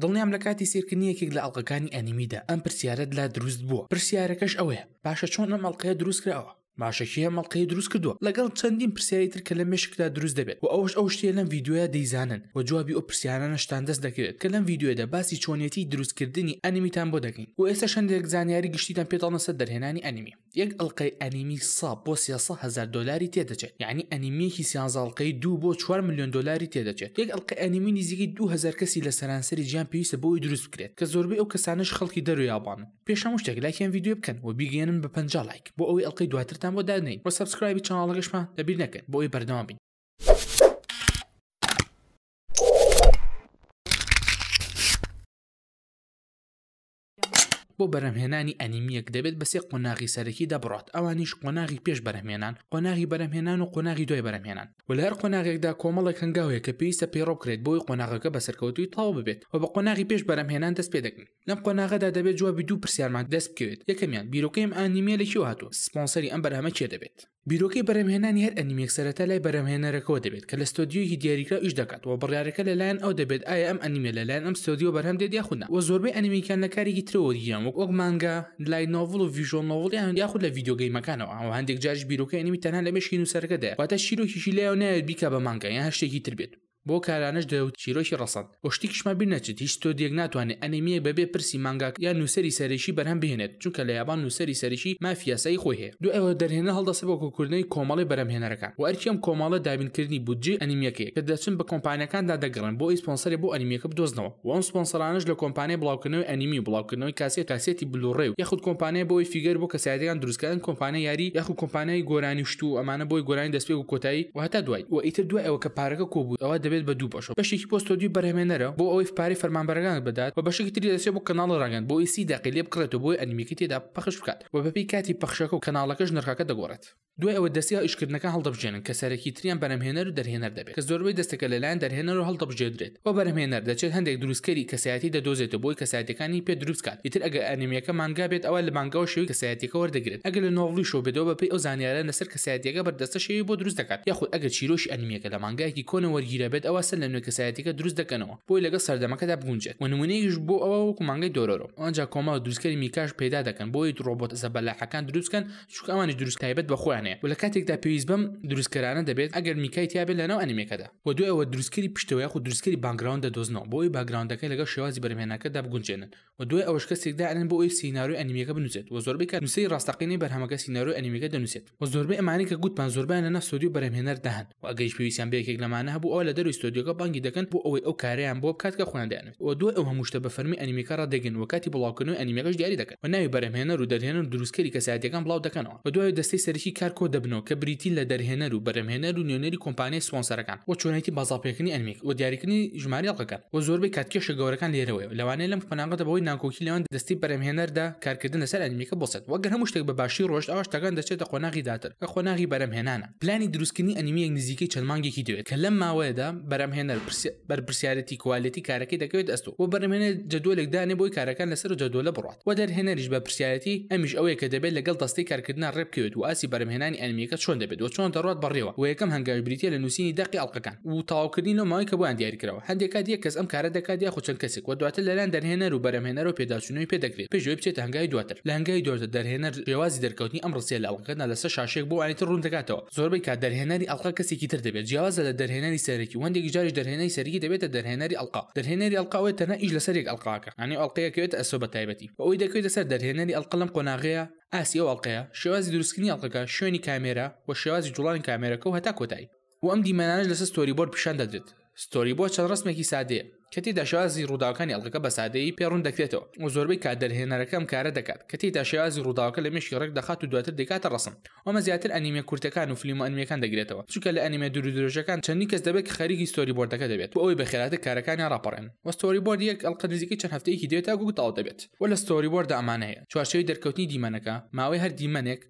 دڵنیام لە کاتی سیرکردنی یەکێک لە ئەڵلقەکانی ئەنیمیدا ئەم پرسیارت لا دروست بووە پرسیارەکەش ئەوەیە باشە چۆن ئەم ئەڵلقەیە دروست کراوە باشەکیە مەڵقەی دروست کردووە لەگەڵ چەندین پرسیاری تر کە لە مشکدا دروست دەبێت و ئەوش ئەو شتێ لەم یددیوە دەیزانن و جوابی ئەو پرسیارانەشتان دەست دەکەوێت کە لەم یددیوەدا باسی چۆنیەتی دروستکردنی ئەنیمیتان بۆ دەکەین و ئێستا شندێک زانیاری گشتیتان پێداڵنەسە دەرهێنانی ئەنیمی یەک ئەڵلقەی ئەنیمی سا بۆ سیاسە هزار دلاری تێدەچێت یعنی ئەنیمیەکی سیانزاڵلقەی دوو بۆ 4 میلیۆن دلاری تێدەچێت یەک ئەڵلقەی ئەنیمی نزیکەی 2000 کەسی لە سەرانسەری جیان پێویستە بۆی دروست بکرێت کە زۆربەی ئەو کەسانش خەڵکی دەرو یابان پێش هەموو شتێک لایکیان یددیو بکەن و بیگەێنن بە 50 لایک بۆ ئەوی ئەڵلقەی دواترتان بۆ دانین و سەبسکرایبی چاڵگەشمان لەبیر نەکەن بۆی بەردەوام بین بۆ بەرهەمهێنانی ئەنیمییەک دەبێت بە سێ قۆناغی سەرەکی دەبڕات ئەوانیش قۆناغی پێش بەرهمێنان قۆناغی بەرەمهێنان و قۆناغی دوای بەرەمهێنان و لە هەر قۆناغێکدا کۆمەڵێک هەنگاوەیە کە پێویستە پێی ڕۆبکرێت بۆی قۆناغەکە بە سەرکەوتوی تەواو ببێت و بە قۆناغی پێش بەرەمهێنان دەست پێ دەکەین لەم قۆناغەدا دەبێت جوابی دوو پرسیارمان دەست بکەوێت یەکەمیان بیرۆکەیم ئانیمیە لە کێوە هاتووە سپۆنسەری ئەم بەرهەمە کێ دەبێت بیرۆکەی بەرەمهێنانی هەر ئەنیمێک سەرەتا لای بەرەمهێنەرەکەەوە دەبێت کە لە ستۆدیۆیەکی دیاریکرا ئیش دەکات و بڕارەکە لەلایەن ئەو دەبێت ئایا ئەم ئەنیمێ لەلایەن ئەم ستۆدیۆ بەرهەم دێت یاخودنا و زۆربەی ئەنیمیکان لە کارێکی ترەوە وەرگیان وەک وەک مانگا لای نۆڤڵ و ڤژۆن نۆڤڵیان یاخود لە ڤیددیوگەیمەکانەوە ئەوە هەندێک جاریش بیرۆکەی ئەنیمی تەنها لە مێشکی نووسەرەکە دەیە واتە چیرۆکیشی لایەوە نایەت بیکا بە مانگا یان هەر شتێکی تر بێت بۆ کارانەش دەوت چیرۆکی ڕەسەن و شتیکشمان بیر نەچێت هیچ ستۆدیەک ناتوانێت ئەنیمیەک بەبێ پرسی مانگاکە یان نووسەری سەرەکی بەرهەم بهێنێت چونکە لە یابان نووسەری سەرەکی مافی یاسایی خۆی هەیە دوای ئەوە دەرهێنەر هەڵدەستێت بۆ کۆکردنەوەی کۆمەڵەی بەرهەمهێنەرەکان و ئەرکی ئەم کۆمەڵە دابینکردنی بودجەی ئەنیمیەکەیە کە دەچن بە کۆمپانیاکاندا دەگەڕێن بۆ ئەوەی سپۆنسەرێک بۆ ئەنیمیەکە بدۆزنەوە. و ئەم سپۆنسەرانەش لە کۆمپانیای بڵاوکردنەوەی ئەنیمی و بڵاوکردنەوەی کاسێت کاسێتی بلوڕێ و یاخود کۆمپانیای بۆی فیگەر بۆ کەسایەتیەکان دروستکردن کۆمپانیای یاری یاخود کۆمپانیای گۆرانی و شتوو ئەمانە بۆی گۆرانی دەستپێک و کۆتایی و هەتا دوایی و ئیتر دوای ئەوە کە پارەکە کۆبوو ئەوا دەبێت بە دوو بەشەوە بەشێکی بۆ ستۆدیۆی بەرهەمێنەرە بۆ ئەوەی پارەی فەرمانبەرەکانت بدات و بەشەکی تری دەچێت بۆ کەناڵی ڕاگەیاند بۆ ئەوەی سی دەقەی لێ بکڕێتەوە بۆ ئەوەی ئەنیمیەکەی تێدا پەخش بکات و بەپێی کاتی پەخشەکە و کەناڵەکەش نرخەکە دەگۆڕێت. دوای ئەوە دەستەی ئیشکردنەکان هەڵدەبژێنن کە سەرەکیتریان بەرهەمهێنەر و دەرهێنەر دەبێت کە زۆربەی دەستەکە لەلایەن دەرهێنەرەوە هەڵدەبژێردرێت و بەرهەمهێنەر دەچێت هەندێک دروستکەری کەسایەتی دەدۆزێتەوە بۆی کەسایەتیەکانی پێ دروست بکات ئیتر ئەگەر ئەنیمیەکە مانگا بێت ئەوا لە مانگاوە شێوەی کەسایەتیەکە وەردەگرێت ئەگەر لە نۆڤڵیشەوە بێتەوە بەپێی ئەو زانیارە لەسەر کەسایەتیەکە بەردەستە شێوەی بۆ دروست دەکات یاخود ئەگەر چیرۆکی ئەنیمیەکە لە مانگایەکی کۆنەوە وەرگیرابێت ئەوا سەر لەنوێ کەسایەتیەکە دروست دەکەنەوە بۆی لەگەڵ سەردەمەکەدا بگونجێت وە نمونەیەکیش بۆ ئەوە وەکو مانگای دۆرۆرۆ ئەوەنجا کۆمەڵە دروستکەری میکاش پەیدا دەکەن بۆی ڕۆبۆتە زەبەلاحەکان دروست بکەن چونکە ئەوانیش دروست تایبەت بە خۆیان هەیە و لە کاتێکدا پێویست بەم دروستکەرانە دەبێت ئەگەر میکای تیا بێت لەناو ئەنیمێکەدا و دوای ئەوە دروستکەری پشتەوە یاخود دروستکەری باکگراوند دەدۆزنەوە بۆ ئەوی باکگراوندەکە لەگەڵ شێوازی بەرهەمهێنانەکەدا بگونجێنن و دوای ئەوەش کەسێک دائەنێن بۆ ئەوی سیناریۆی ئەنیمییەکە بنووسێت و زۆربەی کات نووسەری ڕاستەقینەی بەرهەمەکە سیناریۆی ئەنیمییەکە دەنووسێت و زۆربەی ئەمانەی کە گوتمان زۆربەیان لەناو ستۆدیۆ بەرهەمهێنەردا هەن و ئەگەریش پێویستیان بە یەکێک لەمانە هەبوو ئەوە لە دەروی ستۆدیۆکە بانگی دەکەن بۆ ئەوەی ئەو کارەیان بۆ بکات کە خۆیان دەیانوێت و دوای ئەو هەموو شتە بە فەرمی ئەنیمیەکە ڕادەگرن و کاتی بڵاوکردنەوەی ئەنیمیەکەش دیاری دەکەن و ناوی بەرهەمهێنەر و دەرهێنەر و دروستکەری کەسایەتییەکان بڵاو دەکەنەوە و دوای دەستەی سەرەکی کار کۆ دەبنەوە کە بریتین لە دەرهێنەر و بەرهەمهێنەر و نوێنەری کۆمپانیای سپۆنسەرەکان و چۆنێتی بازاڕپێکردنی ئەنیمیەکە و دیاریکردنی ژمارەی ئەڵقەکان و زۆربەی کات کێشە گەورەکان لێرەوەیە و لەوانەیە لەم قۆناغەدا بەهۆی ناکۆکی لەوان دەستەی بەرهەمهێنەردا کارکردن لەسەر ئەنیمیەکە بڵسێت و گەر هەموو شتێک بە باشی ڕۆشت ئەوا شتەکان دەچێتە قۆناغی داتر کە قۆناغی بەرهەمهێنانە. پلانی دروستکردنی ئەنیمیەک نزیکەی چەند مانگێکی دەوێت کە لەم ماوەیەدا بەرەمهێنەر بەرپسیارەتی کوالەتی کارەکەی دەکەوێت ئەستۆ و بەرەمێنە جدولێک دانێ بۆی کارەکان لەسەر و جدولە بڕات و دەرهێنەریش بە پرسیارەتی ئەمیش ئەوەیە کە دەبێت لەگەڵ دەستەی کارکردنا ڕێبکەوێت و ئاسی بەرەمهێنانی ئەنیمیەکە چۆن دەبێت و چۆن دەڕات بەڕێوە و یەکەم هەنگاوی بریتە لە نووسینی دەقی ئەڵقەکان و تەواوکردنی لەو ماوەی کە بۆیان دیاریکراوە هەندێک کات یەک کەس ئەم کارە دەکات یاخود چەند کەسێک و دواتر لەلایەن دەرهێنەر و بەرەمهێنەرەوە پێداچوونەوەی پێدەکرێت پێش ئەوەی بچێتە هەنگاوی دواتر. لە هەنگاوی دۆردا دەرهێنەر شێوازی دەرکەوتنی ئەم ڕستەیە لە ئەڵقەکەدا لەسەر شاشێک بۆ ئەوانی تر ڕوون دەکاتەوە زۆربەی کات دەرهێنەری ئەڵقە کەسێکی تر دەبێت جیاوازە لە دەرهێنەری سەرەکی و هەندێکی جاریش دەرهێنەری سەرەکی دەبێتە دەرهێنەری ئەڵقە دەرهێنەری ئەڵقە ئەوێت تەنها ئیش لەسەر یەک ئەڵقاکە ئەنی ئەڵلقەیەکەوێت ئەسۆ بە تایبەتی و ئەوەی دەکەوێتە سەر دەرهێنەری ئەڵقە لەم قۆناغەیە ئاستی ئەو ئەڵقەیە شێوازی دروستکردنی ئەڵقەکە شوێنی کامێرا و شێوازی جوڵانی کامێرەکە و هەتا کۆتایی و ئەم دیمەنانش لەسەر ستۆریبۆرد پیشان دەدرێت ستۆری بۆ چەند ڕستمێکی سادەیە کە تێدا شێوازی ڕووداوەکانی ئەڵگەکە بە سادەیی پێ ڕوون دەکرێتەوە و زۆربەی کات دەرهێنەرەکەم کارە دەکات کە تێدا شێوازی ڕووداوەکە لە مێشکی ڕێک دەخات و دواتر دەکاتە ڕسم ئەمە زیاتر ئەنیمێ کورتەکان و فلیم و ئەنیمێکان دەگرێتەوە چونکە لە ئەنیمێ دوور و درێژەکان چەندین کەس دەبێت کە خەریکی ستۆری بۆردەکە دەبێت بۆ ئەوەی بە خێراتر کارەکانیان ڕاپەڕێن و ستۆری بۆرد یەک ئەڵقە نزیکەی چەند هەفتەیەکی دەوێت تاکوو تەواو دەبێت و لە ستۆری بۆردا ئەمانە هەیە چوارچێوەی دەرکەوتنی دیمەنەکە ماوەی هەر دیمەنێک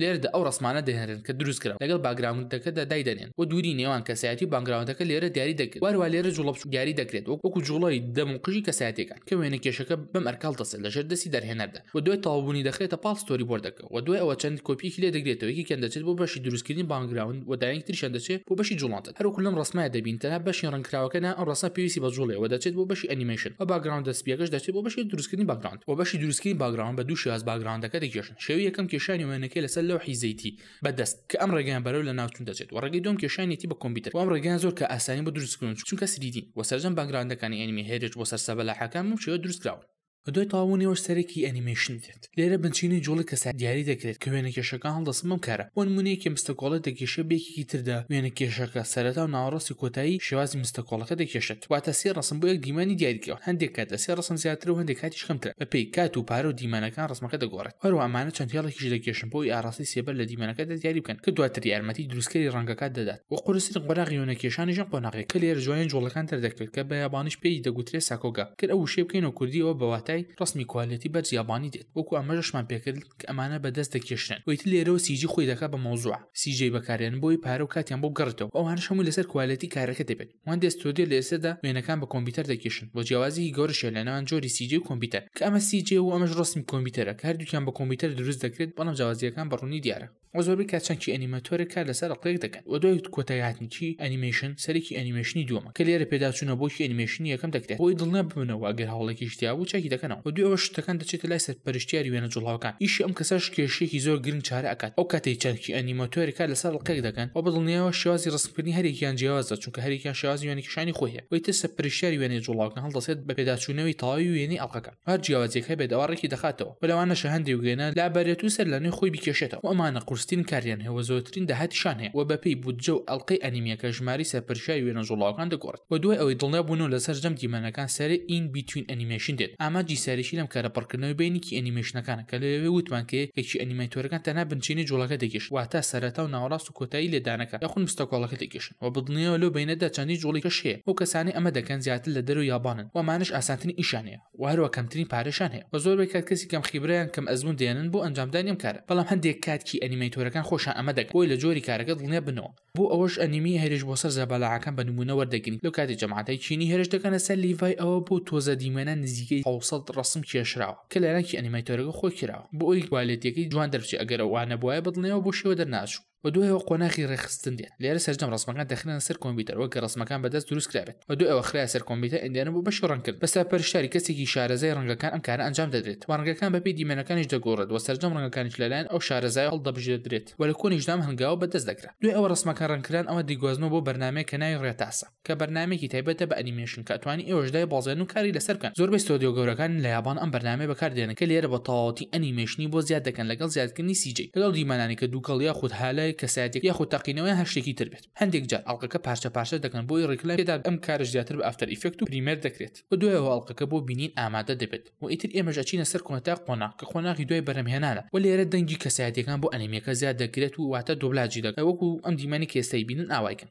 لێرەدا ئەو ڕسمانە دەهێنرێن کە دروست کرا لەگەڵ باگراونتەکەدا دایدەنێن و دووری نێوان کەسایەتی و بانگراونتەکە لێرە دیاری دەکرێت واروا لێرە جوڵە بچوک دیاری دەکرێت وەک وەکو جوڵەی دەم و قژی کەسایەتەکان کە وێنە کێشەکە بەم ئەرکاڵ دەسێت لە ژێر دەستی دەرهێنەردا و دوای تەواوبوونی دەخرێتە پاڵ ستۆری بۆردەکە و دوای ئەوە چەند کۆپیەکی لێ دەگرێتەوە یەکێکیان دەچێت بۆ بەشی دروستکردنی بانگراوند و دایەنگی تریشیان دەچێت بۆ بەشی جوڵاندن هەروەکو لەم ڕسمایە دەبین تەنها بەشی ڕەنگکراوەکە نا ئەم ڕسمە پێویستی بە جوڵەیە و دەچێت بۆ بەشی ئەنیمەیشن و باگراوندە سپییەکەش دەچێت بۆ بەشی دروستکردنی باگراوند و بەشی دروستکردنی باگراوند بە دوو شێواز باگراوندەکە دەکێشن شێوی یەکەم کێشانی وێنەکەی لەسەر لەو حیزەیتی بەدەست کە ئەم ڕێگەیان بەرەو لە ناوچون دەچێت و ڕێگەی دوم کێشانێتی بە کۆمپیوتەر وام ڕێگەیان زۆر کە ئاسانی بە دروستکردن چونکە سریدین و سەرجەم باگراندەکانی ئەنیمی هێرێت بۆ سەر سەبەلاحەکان بم شێوە دروستکراون دوای تاوونیەوە سەرێکی ئەنیمەیشن دێت لێرە بنچینەی جوڵی کەسا دیاری دەکرێت کە وێنە کێشەکان هەڵدەسم بم کارە بۆن منێکی مستەکۆڵە دەکێشە بێکێکی تردا وێنە کێشەکە سەرەتا و ناوەڕاستی کۆتایی شێوازی مستەکۆڵەکە دەکێشێت واتە سێ ڕسم بۆ یەک دیمانی دیاریکەوە هەندێک کات لە سێ ڕسم زیاتر و هەندێک کاتی شکەمترە بەپێی کات و پارە و دیمەنەکان ڕسمەکە دەگۆڕێت هەروە ئەمانە چەند هێڵێکیش دەکێشن بۆی ئاڕاستی سێبەر لە دیمەنەکەدا دیاری بکەن کە دواتر یارمەتی دروستکەری ڕەنگەکات دەدات و قورسترین قۆناغی وێنەکێشانیشە قۆناغێک کە لێرە جوانی جوڵەکان دەردەکەوێت کە بە یابانیش پێی دەگوترێت ساکۆگا گەر ئەو وشەی بکەینەوە کوردیەوە بە واتای ڕسمی کوالێتی بەرز یابانی دێت وەکو ئاماژەشمان پێکرد کە ئەمانە بە دەست دەکێشرێن ویتر لێرەوە سیجی خۆی دەکات بە مەوزوع سیجی بەکارێن بۆی پارە و کاتیان بۆ بگەڕێتەوە ئەوانەش هەمووی لەسەر کوالێتی کارەکە دەبێت وەندێ ستۆدیۆ لە ئێستەدا وێنەکان بە کۆمپیوتەر دەکێشن بۆ جیاوازیی گەورەشە لە نێوان جۆری سیجێ و کۆمپیوتەر کە ئەمە سیجێ و ئەمەش ڕەسمی کۆمپیوتەرە کە هەردووکیان بە کۆمپیوتەر دروست دەکرێت بەڵام جیاوازییەکان بە ڕوونی دیارە و زۆربەی کات چەمکی ئەنیمەتۆرێک کار لەسەر ڕقێک دەکەن و دوای کۆتایی هاتنی ئەنیمەیشن سەرێکی ئەنیمەیشنی دووەمە کە لێرە پێداچوونە بۆکی ئەنیمەیشنی یەکەم دەکرێت بۆی دڵنیا ببنەوە ئەگەر هەوڵێکیش تیابوو چاکی دەکەنەوە و دوێ ئەوەش شتەکان دەچێتە لای سەرپەرشتیاری وێنە جوڵاوەکان ئیشی ئەم کەسەش کێشەیەکی زۆر گرنگ چارە ئەکات ئەو کاتەی چەمکی ئەنیمەتۆرێک کار لەسەر ڕقێک دەکەن و بە دڵنیایەوە شێوازی کردنی هەرێکیان جیاوازە چونکە هەرێکیان شێوازی وێنەکیشانی خۆی هەیە وەی ترسە پرشتیاری وێنەی جوڵاوکن هەڵدەسێت بە پێداچوونەوەی تەواوی وێنەی ئەڵقەکە هەر جیاوازیەک هەبێت ئەوە ڕێکی دەخاتەوە و لەوانەشە هەندێک وێنە لابەرێت و سەر لە نوێ خۆی بکێشێتەوە و ئەمانە قورسترین کاریان هەیە و زۆرترین داهاتیشان هەیە و بەپێی بودجە و ئەڵقەی ئەنیمیەکە ژمارەی سەرپەرشتیاری وێنە جوڵاوەکان دەگۆڕێت و دوای ئەوەی دڵنیا بوون و لە سەرجەم دیمەنەکان سەرێ ئین بیتوین ئەنیمەیشن دێت ئامانجی سەرەکی لەم کارە پڕکردنەوەی بینیکی ئەنیمەیشنەکانە کە لەوێ وتمان کە یەکێکی ئەنیمەیتۆرەکان تەنها بنچینەی جوڵەکە دەکێشن واتە سەرەتا و ناوەڕاست و کۆتایی لێدانەکە یاخود مستەکۆڵەکە دەکێشن و بەدڵنییەوە لەو بەینەدا چەندین جوڵی کەش هەیە ئەو کەسانەی ئەمە دەکەن زیاتر لە دەرەوەی یابانن و ئەمانەش ئاسانترین ئیشیان هەیە و هەروە کەمترین پارەشیان هەیە و زۆربەی کات کەسی کەم خیبرە یان کەم ئەزموون دێنن بۆ ئەنجامدانی ئەم کارە بەڵام هەندێک کات کی ئەنیمەیتۆرەکان خۆشیان ئەمە دەکەن بۆی لە جۆری کارەکە دڵنیا بنەوە بۆ ئەوەش ئەنیمی هێرش بۆ سەر زەبەلاحەکان بە نموونە وەردەگرین لەو کاتی جەماعەتای چینی هێرش دەکەنە سەر لیڤای ئەوە بۆ تۆزە دیمەنە نزیکەی حەوت سەد ڕەسم کێشراوە کە لەرەنکی ئەنیمەیتۆرەکە خۆی کراوە بۆ ئەوی کوالێتیەکەی جوان دەرچێ ئەگەر ئەوە نەبوایە بەدڵنیەوە بۆ شێوە دەرناچوو و دوایەوە قۆناخی ڕێخستن دێت لێرە سەرجەم ڕسمەکان دەخرێنە سەر کۆمپیوتەر وەک ڕسمەکان بەدەست دروست کرابێت و دوای ئەوە خراە سەر کۆمپیوتەر ئەندێنە بۆ بەشی ڕەنگکرد بەسا پەرشتاری کەسێکی شارەزای ڕەنگەکان ئەم کارە ئەنجام دەدرێت و ڕەنگەکان بەپێی دیمەنەکانیش دەگۆڕێت و سەرجەم ڕەنگەکانیش لەلایەن ئەو شارەزای هەڵدەبژێردرێت و لە کۆنیشدام هەنگاوە بەدەست دەکرا دوای ئەوە ڕسمەکان ڕەنگکران ئەوە دیگوازنەوە بۆ بەرنامەیەک کە ناوی ڕێتاسە کە بەرنامەیەکی تایبەتە بە ئەنیمێشن کە ئەتوانی ئێوەش دای بەڵزێن و کاری لەسەر بکەن زۆربەی ستۆدیۆ گەورەکان لە یابان ئەم بەرنامەیە بەکاردێنن کە لێرە بە تەواوەتی ئەنیمێشنی بۆ زیاد دەکەن لەگەڵ زیادکردنی سی جەی لەگەڵ دیمەنانی کە دووکەڵ یاخود هالای کەسایەتیەک یاخود تەقینەوە یان هەر شتێکی تر بێت هەندێک جار ئەڵقەکە پارچە پارچە دەکەن بۆ ئەوەی ڕیکلام تێدا بێت ئەم کارەش زیاتر بە ئافتەر ئیفێکت و پریمێر دەکرێت و دوایەوە ئەڵقەکە بۆ بینین ئامادە دەبێت و ئیتر ئێمەش ئەچینە سەر کۆتا قۆناغ کە قۆناغی دوای بەرهەمهێنانە و لێرە دەنگی کەسایەتیەکان بۆ ئەنیمیەکە زیاد دەکرێت و واتە دۆبلاجی دەکەن وەکو ئەم دیمەنی کە ئێستا ئەیبینن ئاوای کەن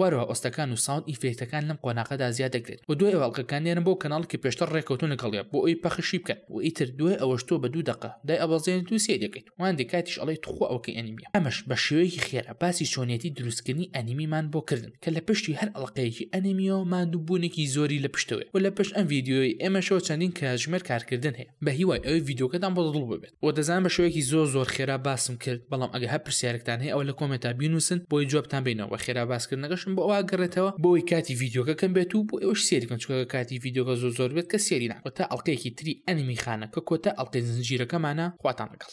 وارەوە ئۆستەکان و ساوند ئیفێکتەکان لەم قۆناقەدا زیاد دەکرێت و دوای ئەوە ئەڵقەکان دێنە بۆ کەناڵ کە پێشتر ڕێکەوتون لەگەڵیا بۆ ئەوی پەخشی بکەن و ئیتر دوای ئەوەش تۆ بە دوو دەقە دای ئەبەزێنیت و سەیری ئەکەیت وان دێ کاتیش ئەڵێی توخوا ئەوە کەی ئەنیمیە ئەمەش بە شێوەیەکی خێرا باسی چۆنیەتی دروستکردنی ئەنیمیمان بۆ کردن کە لە پشتی هەر ئەڵقەیەکی ئەنیمیەوە ماندوو بوونێکی زۆری لە پشتەوەیە و لە پشت ئەم ڤیدیۆیەی ئێمەشەوە چەندین کاتژمێر کارکردن هەیە بە هیوای ئەوەی ڤیدیۆکەتان بۆ دڵ ببێت. و دەزان بە شێوەیەکی زۆر زۆر خێرا باسم کرد بەڵام ئەگە هە پرسیارێکتان هەیە ئەوە لە کۆمێنتا بینوسن بۆی جوابتان بینەوە بە خێرا باسکردنەکەشم بۆ ئەوە گەڕێتەوە بۆی کاتی ڤیددیوکە کەم بێت و بۆ ئەوش سێریکەن چکە کاتی ڤیددیوکە زۆر زۆر بێت کە سێری ناکۆ تا ئەڵلقەیەکی تری ئەنیمی خانەکە کۆتە ئەڵلقەی زنجیرەکەمانە خواتان لەگەڵ